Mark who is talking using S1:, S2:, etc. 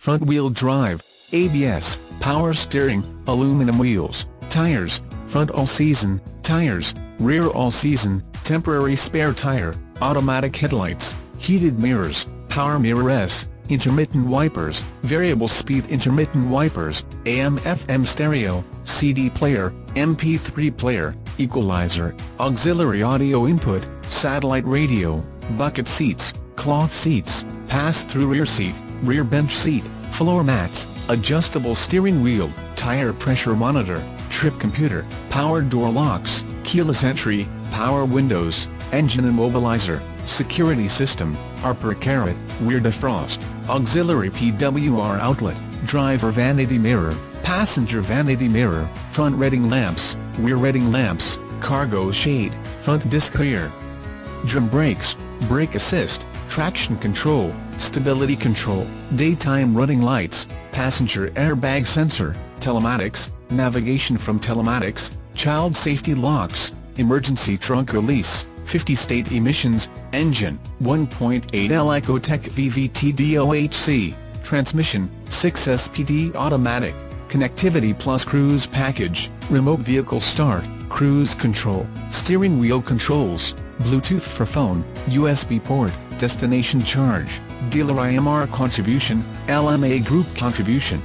S1: front-wheel drive, ABS, power steering, aluminum wheels, tires, front all-season, tires, rear all-season, temporary spare tire, automatic headlights, heated mirrors, power mirrors, intermittent wipers, variable speed intermittent wipers, AM-FM stereo, CD player, MP3 player, equalizer, auxiliary audio input, satellite radio, bucket seats, cloth seats, pass-through rear seat, rear bench seat, floor mats, adjustable steering wheel, tire pressure monitor, trip computer, power door locks, keyless entry, power windows, engine immobilizer, security system, upper carrot, rear defrost, auxiliary PWR outlet, driver vanity mirror, passenger vanity mirror, front reading lamps, rear reading lamps, cargo shade, front disc rear, drum brakes, brake assist, traction control, stability control, daytime running lights, passenger airbag sensor, telematics, navigation from telematics, child safety locks, emergency trunk release, 50 state emissions, engine, 1.8L Ecotec VVT DOHC, transmission, 6 SPD automatic, connectivity plus cruise package, remote vehicle start, cruise control, steering wheel controls, Bluetooth for phone, USB port, destination charge, dealer IMR contribution, LMA group contribution,